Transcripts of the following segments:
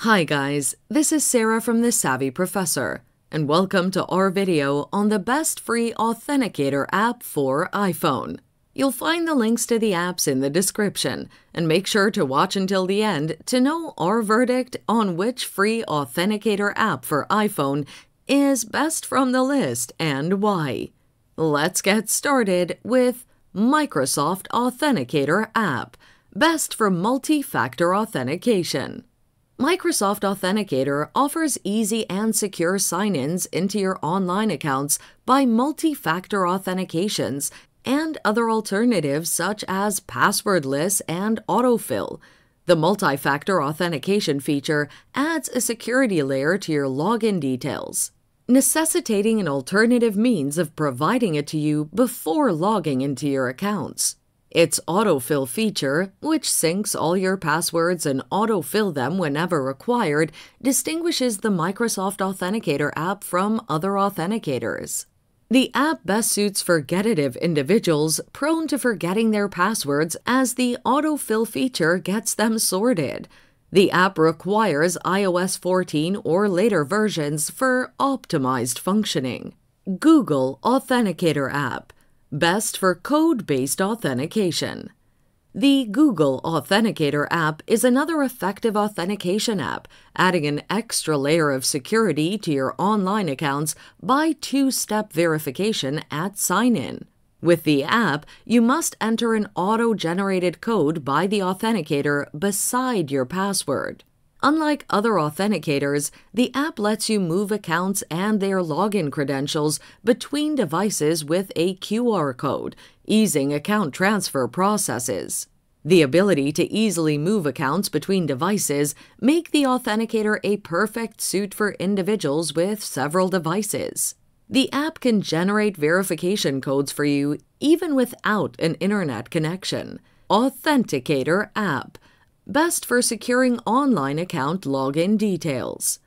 Hi guys, this is Sarah from The Savvy Professor, and welcome to our video on the best free authenticator app for iPhone. You'll find the links to the apps in the description, and make sure to watch until the end to know our verdict on which free authenticator app for iPhone is best from the list and why. Let's get started with Microsoft Authenticator app, best for multi-factor authentication. Microsoft Authenticator offers easy and secure sign ins into your online accounts by multi factor authentications and other alternatives such as passwordless and autofill. The multi factor authentication feature adds a security layer to your login details, necessitating an alternative means of providing it to you before logging into your accounts. Its autofill feature, which syncs all your passwords and autofill them whenever required, distinguishes the Microsoft Authenticator app from other authenticators. The app best suits forgetative individuals prone to forgetting their passwords as the autofill feature gets them sorted. The app requires iOS 14 or later versions for optimized functioning. Google Authenticator app Best for code based authentication. The Google Authenticator app is another effective authentication app, adding an extra layer of security to your online accounts by two step verification at sign in. With the app, you must enter an auto generated code by the authenticator beside your password. Unlike other authenticators, the app lets you move accounts and their login credentials between devices with a QR code, easing account transfer processes. The ability to easily move accounts between devices make the authenticator a perfect suit for individuals with several devices. The app can generate verification codes for you even without an internet connection. Authenticator app best for securing online account login details.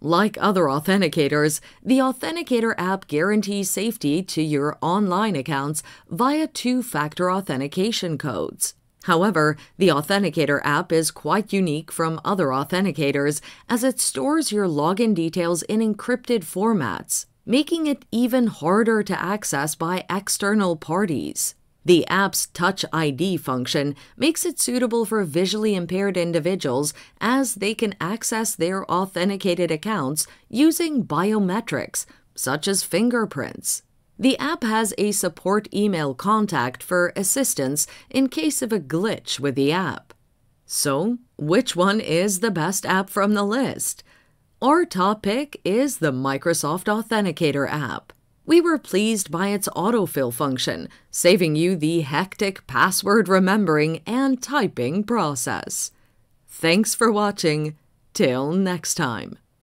Like other authenticators, the Authenticator app guarantees safety to your online accounts via two factor authentication codes. However, the Authenticator app is quite unique from other authenticators as it stores your login details in encrypted formats, making it even harder to access by external parties. The app's Touch ID function makes it suitable for visually impaired individuals as they can access their authenticated accounts using biometrics, such as fingerprints. The app has a support email contact for assistance in case of a glitch with the app. So, which one is the best app from the list? Our top pick is the Microsoft Authenticator app. We were pleased by its autofill function, saving you the hectic password remembering and typing process. Thanks for watching. Till next time.